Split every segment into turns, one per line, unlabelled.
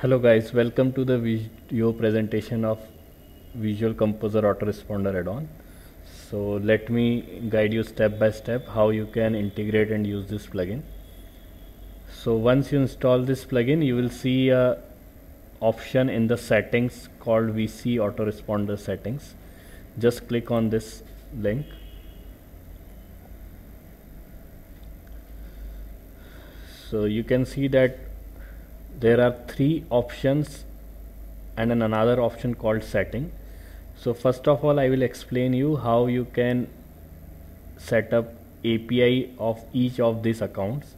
Hello guys, welcome to the video presentation of Visual Composer Autoresponder add-on. So let me guide you step by step how you can integrate and use this plugin. So once you install this plugin, you will see a option in the settings called VC Autoresponder settings. Just click on this link. So you can see that there are three options and then another option called setting. So first of all I will explain you how you can set up API of each of these accounts.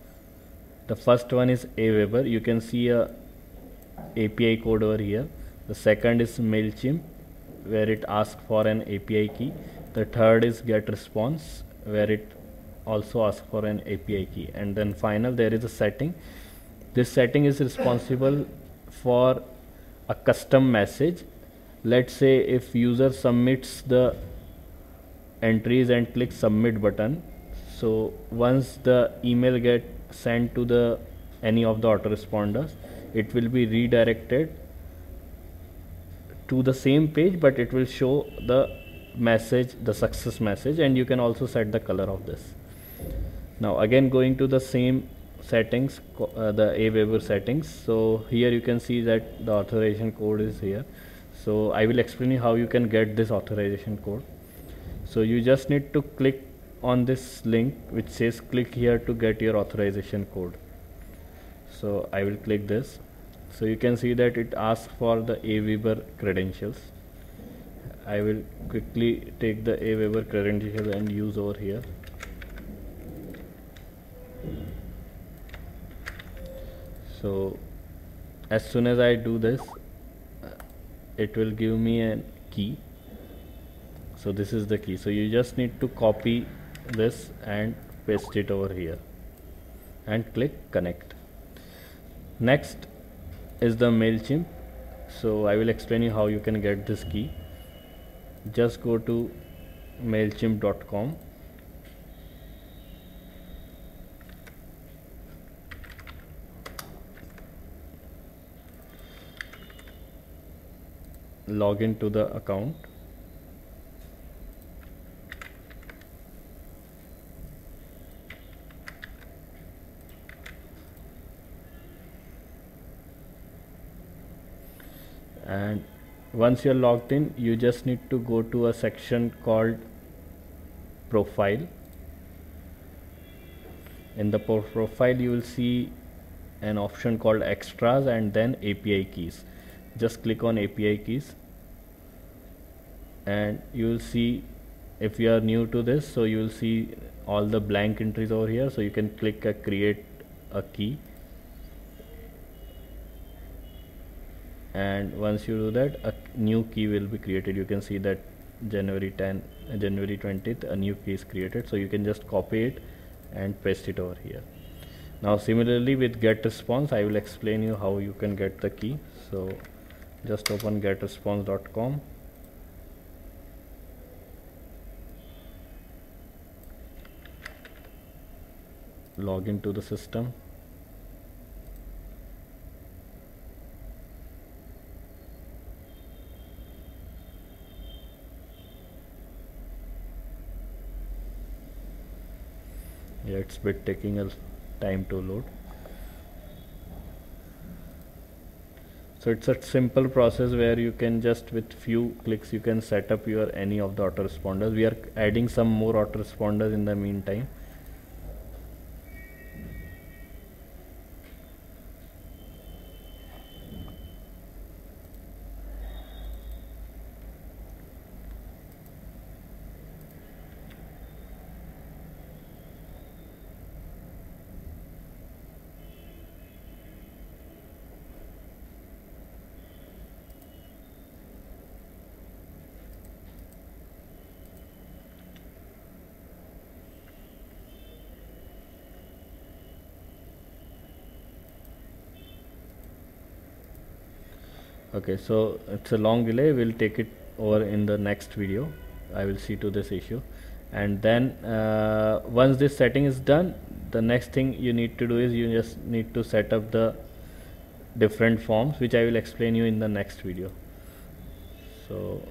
The first one is Aweber. You can see a API code over here. The second is MailChimp where it asks for an API key. The third is GetResponse where it also asks for an API key. And then final there is a setting this setting is responsible for a custom message. Let's say if user submits the entries and click submit button so once the email get sent to the any of the autoresponders it will be redirected to the same page but it will show the message the success message and you can also set the color of this. Now again going to the same settings uh, the Aweber settings. So here you can see that the authorization code is here. So I will explain you how you can get this authorization code. So you just need to click on this link which says click here to get your authorization code. So I will click this. So you can see that it asks for the Aweber credentials. I will quickly take the Aweber credentials and use over here so as soon as I do this uh, it will give me a key. So this is the key. So you just need to copy this and paste it over here and click connect. Next is the MailChimp. So I will explain you how you can get this key. Just go to mailchimp.com log into the account. And once you're logged in you just need to go to a section called profile. In the profile you will see an option called extras and then API keys. Just click on API keys and you will see if you are new to this so you will see all the blank entries over here. So you can click a create a key. And once you do that a new key will be created. You can see that January 10 uh, January 20th a new key is created. So you can just copy it and paste it over here. Now similarly with GetResponse I will explain you how you can get the key. So just open getresponse.com log into the system. Yeah it's bit taking a time to load. So it's a simple process where you can just with few clicks you can set up your any of the autoresponders. We are adding some more autoresponders in the meantime okay so it's a long delay. We'll take it over in the next video. I will see to this issue. And then uh, once this setting is done the next thing you need to do is you just need to set up the different forms which I will explain you in the next video. So